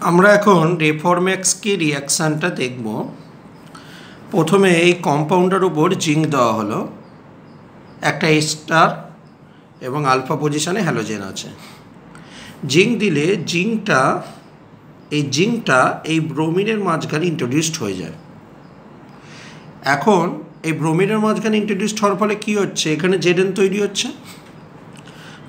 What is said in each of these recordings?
আমরা এখন রেফরম্যাক্সকে রিয়াকশানটা দেখব। প্রথমে এই কম্পাউন্ডের উপর জিঙ্ক দেওয়া হলো। একটা স্টার এবং আলফা পজিশনে হ্যালোজেন আছে। জিঙ্ক দিলে জিঙ্কটা এই জিঙ্কটা এই ব্রোমিনের মাঝখানে ইন্ট্রোডিউসড হয়ে যায়। এখন এই ব্রোমিনের মাঝখানে ইন্ট্রোডিউসড হওয়ার ফলে কী হচ্ছে? এখানে জেডেন তৈরি হচ্ছে।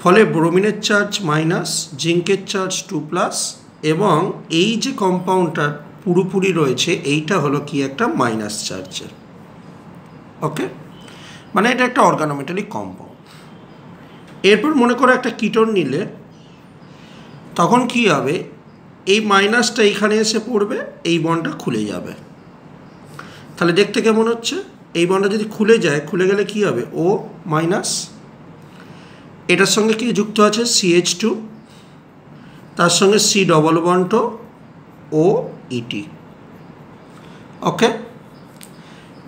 ফলে ব্রোমিনের চার্জ মাইনাস জিঙ্কের চার্জ টু প্লাস এবং এই যে কম্পাউন্ডটা পুরোপুরি রয়েছে, এইটা হলো কি একটা মাইনাস চার্জের ওকে মানে এটা একটা অর্গানোমেটালিক কম্পাউন্ড এরপর মনে করো একটা কিটোন নিলে, তখন কি হবে? এই মাইনাসটা এইখানে এসে পড়বে, এই বনটা খুলে যাবে। তাহলে দেখতে কেমন হচ্ছে? এই বনটা যদি খুলে যায়, খুলে গেলে কি হবে? ও মাইনাস এটার সঙ্গে কি যুক্ত আছে? সিএইচ টু তার সঙ্গে C double bond O ET okay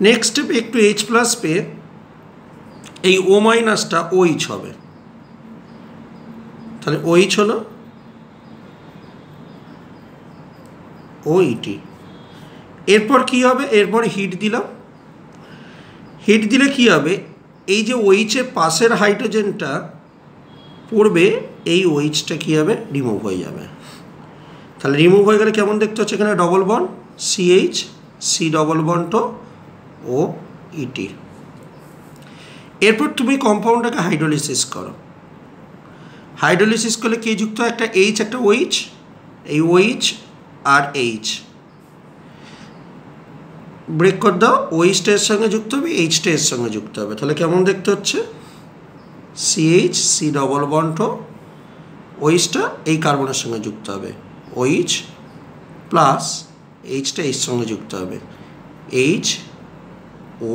next step একটু এইচ প্লাস পেয়ে এই ও মাইনাসটা ওইচ হবে। তাহলে ওইচ হলো ও ইটি এরপর কি হবে? এরপর হিট দিলাম। হিট দিলে কি হবে? এই যে ওইচের পাশের হাইড্রোজেনটা পড়বে, এই ওইচটা কী হবে? রিমুভ হয়ে যাবে। তাহলে রিমুভ হয়ে গেলে কেমন দেখতে হচ্ছে এখানে? Double bond CH C double bond O ET এরপর তুমি কম্পাউন্ডটাকে হাইড্রোলিসিস করো। হাইড্রোলিসিস করলে কে যুক্ত একটা এইচ একটা ওইচ এই ওইচ আর এইচ ব্রেক করে দাও ওইচটা এর সঙ্গে যুক্ত হবে এইচটা এর সঙ্গে যুক্ত হবে। তাহলে কেমন দেখতে হচ্ছে? সিএইচ সি ডবল বন্ট ওইচটা এই কার্বনের সঙ্গে যুক্ত হবে। ওইচ প্লাস এইচটা এর সঙ্গে যুক্ত হবে। এইচ ও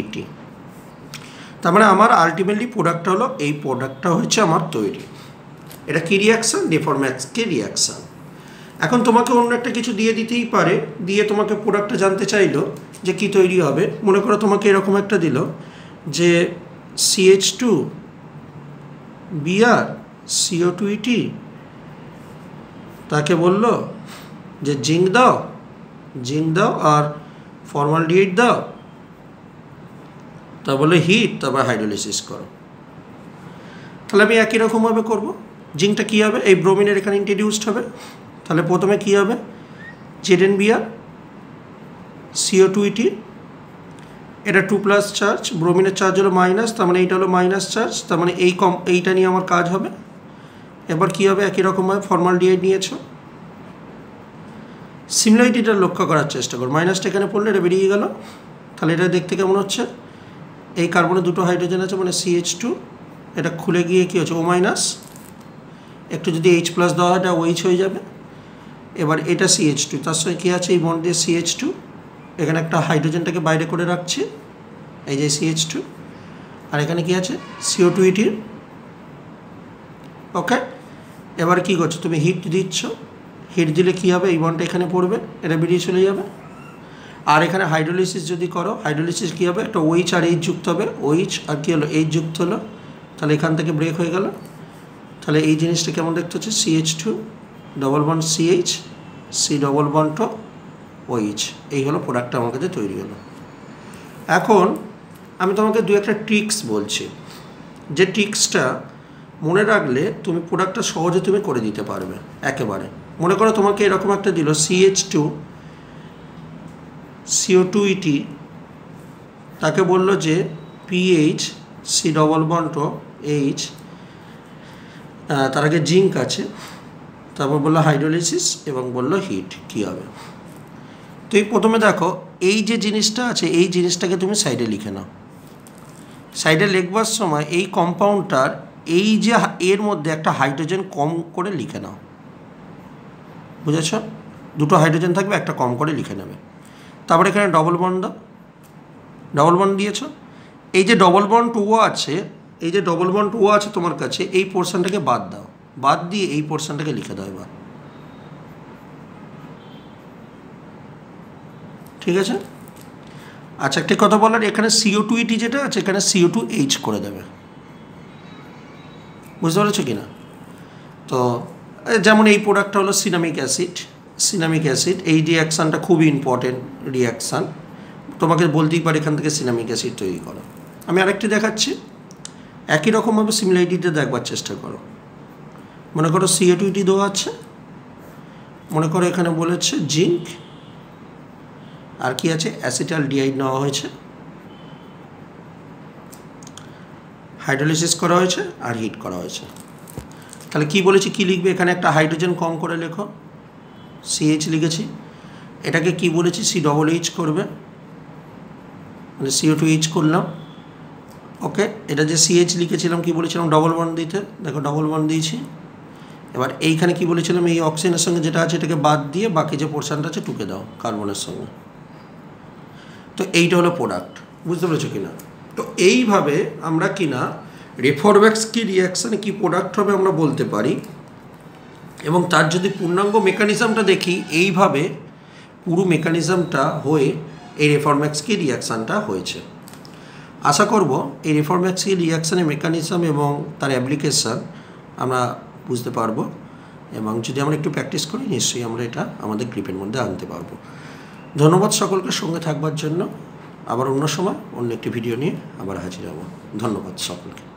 ইটি তার মানে আমার আলটিমেটলি প্রোডাক্টটা হলো, এই প্রোডাক্টটা হচ্ছে আমার তৈরি। এটা কী রিয়াকশান ডেফরম্যাক্সকে রিয়াকশান এখন তোমাকে অন্য একটা কিছু দিয়ে দিতেই পারে, দিয়ে তোমাকে প্রোডাক্টটা জানতে চাইলো যে কি তৈরি হবে। মনে করো তোমাকে এরকম একটা দিল যে CH two BR CO two ET তাকে বলল যে, জিঙ্ক দাও জিঙ্ক দাও আর ফর্মাল ডিএইট দাও। তা বলে হিট, তারপর হাইড্রোলিসিস করো। তাহলে আমি একই রকমভাবে করব। জিঙ্কটা কী হবে? এই ব্রোমিনের এখানে ইন্ট্রোডিউসড হবে। তাহলে প্রথমে কী হবে? Z N BR CO two ET এটা টু প্লাস চার্জ ব্রোমিনের চার্জ হলো মাইনাস তার মানে এইটা হলো মাইনাস চার্জ তার মানে এই কম এইটা নিয়ে আমার কাজ হবে। এবার কী হবে? একই রকমভাবে ফর্মাল ডিআই নিয়েছো। সিমিলারিটিটা লক্ষ্য করার চেষ্টা করো। মাইনাসটা এখানে পড়লে এটা বেরিয়ে গেল। তাহলে এটা দেখতে কেমন হচ্ছে? এই কার্বনে দুটো হাইড্রোজেন আছে মানে সিএইচ টু এটা খুলে গিয়ে কী হচ্ছে? ও মাইনাস একটু যদি এইচ প্লাস দেওয়া হয়, এটা ওইচ হয়ে যাবে। এবার এটা সিএইচ টু তার সঙ্গে কী আছে? এই বন্ড দিয়ে সিএইচ টু এখানে একটা হাইড্রোজেনটাকে বাইরে করে রাখছি, এই যে সিএইচ টু আর এখানে কী আছে? সিও টু ইটির ওকে এবার কী করছ? তুমি হিট দিচ্ছ। হিট দিলে কী হবে? এই বনটা এখানে পড়বে, এটা বেরিয়ে চলে যাবে। আর এখানে হাইড্রোলিসিস যদি করো হাইড্রোলিসিস কী হবে? একটা ওইচ আর এইচ যুক্ত হবে। ওইচ আর কী হলো? এইচ যুক্ত হলো। তাহলে এখান থেকে ব্রেক হয়ে গেল। তাহলে এই জিনিসটা কেমন দেখতে হচ্ছে? CH two double bond CH C double bond OH এই হলো প্রোডাক্টটা আমার কাছে তৈরি হলো। এখন আমি তোমাকে দু একটা ট্রিক্স বলছি। যে ট্রিক্সটা মনে রাখলে তুমি প্রোডাক্টটা সহজে তুমি করে দিতে পারবে, একেবারে। মনে করো তোমাকে এরকম একটা দিল CH two CO two ET তাকে বলল যে PH C double bond H তার আগে জিঙ্ক আছে, তারপর বলল হাইড্রোলিসিস এবং বলল হিট কী হবে? তো এই প্রথমে দেখো, এই যে জিনিসটা আছে, এই জিনিসটাকে তুমি সাইডে লিখে নাও। সাইডে লিখবার সময় এই কম্পাউন্ডটার এই যে এর মধ্যে একটা হাইড্রোজেন কম করে লিখে নাও। বুঝেছ? দুটো হাইড্রোজেন থাকবে, একটা কম করে লিখে নেবে। তারপরে এখানে ডবল বন্ড দাও। ডবল বন্ড দিয়েছ? এই যে ডবল বন্ড ও আছে, এই যে ডবল বন্ড ও আছে তোমার কাছে, এই পোর্শনটাকে বাদ দাও। বাদ দিয়ে এই পোর্শনটাকে লিখে দাও এবার। ঠিক আছে? আচ্ছা একটি কথা বলার, এখানে সিও টু ইটি যেটা আছে, এখানে সিও টু এইচ করে দেবে। বুঝতে পেরেছ কি না? তো যেমন এই প্রোডাক্টটা হলো সিনামিক অ্যাসিড সিনামিক অ্যাসিড এই রিয়াকশানটা খুবই ইম্পর্টেন্ট রিয়াকশান তোমাকে বলতেই পারে, এখান থেকে সিনামিক অ্যাসিড তৈরি করো। আমি আরেকটি দেখাচ্ছি। একই রকমভাবে সিমিলারিটিতে দেখবার চেষ্টা করো। মনে করো সিএ টুইটি দেওয়া আছে। মনে করো এখানে বলেছে জিঙ্ক আর কি আছে? অ্যাসিটাল ডিআইড নেওয়া হয়েছে। হাইড্রোলিসিস করা হয়েছে আর হিট করা হয়েছে। তাহলে কি বলেছি? কি লিখবে? এখানে একটা হাইড্রোজেন কম করে লেখো। সিএইচ লিখেছি। এটাকে কি বলেছি? সি ডবল এইচ করবে। মানে সিও টু এইচ করলাম। ওকে এটা যে সিএইচ লিখেছিলাম, কি বলেছিলাম? ডবল ওয়ান দিতে। দেখো ডবল ওয়ান দিয়েছি। এবার এইখানে কি বলেছিলাম? এই অক্সিজেনের সঙ্গে যেটা আছে, এটাকে বাদ দিয়ে বাকি যে পোর্শনটা আছে, টুকে দাও কার্বনের সঙ্গে। তো এইটা হলো প্রোডাক্ট বুঝতে পেরেছ কি না তো এইভাবে আমরা কি না রেফরব্যাক্স কি রিয়াকশানে কি প্রোডাক্ট হবে আমরা বলতে পারি। এবং তার যদি পূর্ণাঙ্গ মেকানিজমটা দেখি, এইভাবে পুরো মেকানিজমটা হয়ে এই রেফরম্যাক্স কি রিয়াকশানটা হয়েছে। আশা করব এই রেফরম্যাক্স কি রিয়াকশানের মেকানিজম এবং তার অ্যাপ্লিকেশান আমরা বুঝতে পারব। এবং যদি আমরা একটু প্র্যাকটিস করি, নিশ্চয়ই আমরা এটা আমাদের গ্রিপের মধ্যে আনতে পারব। ধন্যবাদ সকলকে সঙ্গে থাকবার জন্য। আবার অন্য সময় অন্য একটি ভিডিও নিয়ে আবার হাজির হব। ধন্যবাদ সকলকে।